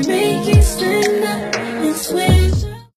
You make it.